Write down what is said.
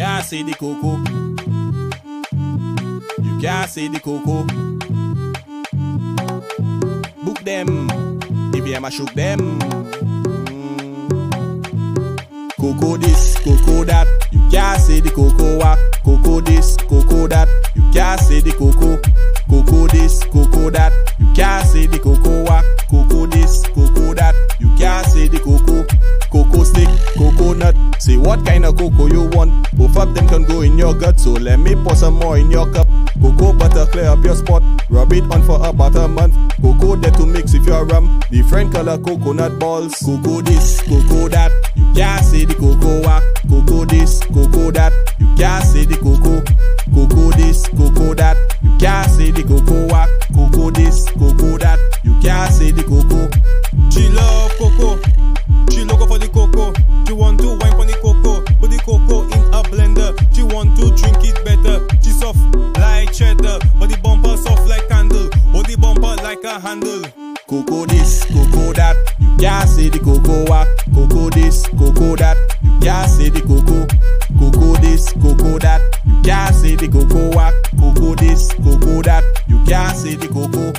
can't say the cocoa. You can't say the cocoa. Book them, if I shook them. Mm. Cocoa this, cocoa that. You can't say the cocoa walk. Cocoa this, cocoa that. You can't say the cocoa. Cocoa this, cocoa that. You can't Say what kind of cocoa you want. Both of them can go in your gut, so let me pour some more in your cup. Cocoa butter clear up your spot. Rub it on for about a month. Cocoa there to mix with your rum. Different color coconut balls. Cocoa this, cocoa that. You can't say the cocoa. Cocoa this, cocoa that. You can't say the cocoa. Cocoa this, cocoa that. You can't say the cocoa. Cocoa this, She want to drink it better. She soft like cheddar. But the bumper soft like candle. Or the bumper like a handle. Coco this, coco that. You can't say the cocoa walk. Cocoa this, coco that. You can't say the cocoa. Coco this, coco that. You can't say the coco walk. Cocoa this, cocoa that. You can't say the cocoa.